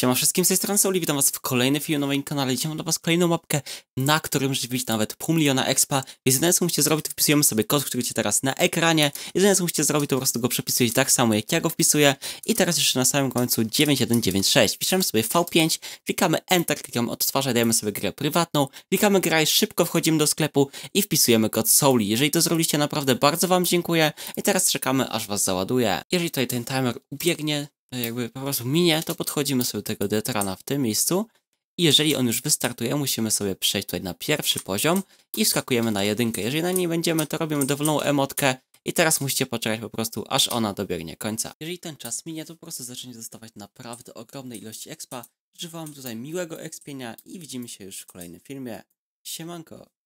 Siema wszystkim, z tej strony Sauli, witam was w kolejnym filmie na moim kanale. Dzisiaj mam dla was kolejną mapkę, na którym możecie nawet pół miliona expa. Jedyne co musicie zrobić, to wpisujemy sobie kod, który cię teraz na ekranie. Jedyne co musicie zrobić, to po prostu go przepisujecie tak samo, jak ja go wpisuję. I teraz jeszcze na samym końcu 9196. Piszemy sobie V5, klikamy Enter, klikamy odtwarzaj, dajemy sobie grę prywatną, klikamy graj, szybko wchodzimy do sklepu i wpisujemy kod Sauli. Jeżeli to zrobiliście, naprawdę bardzo wam dziękuję. I teraz czekamy, aż was załaduje. Jeżeli tutaj ten timer ubiegnie, jakby po prostu minie, to podchodzimy sobie do tego detrana w tym miejscu i jeżeli on już wystartuje, musimy sobie przejść tutaj na pierwszy poziom i skakujemy na jedynkę. Jeżeli na niej będziemy, to robimy dowolną emotkę i teraz musicie poczekać po prostu, aż ona dobiegnie końca. Jeżeli ten czas minie, to po prostu zaczniecie dostawać naprawdę ogromne ilości expa. Życzę wam tutaj miłego expienia i widzimy się już w kolejnym filmie. Siemanko!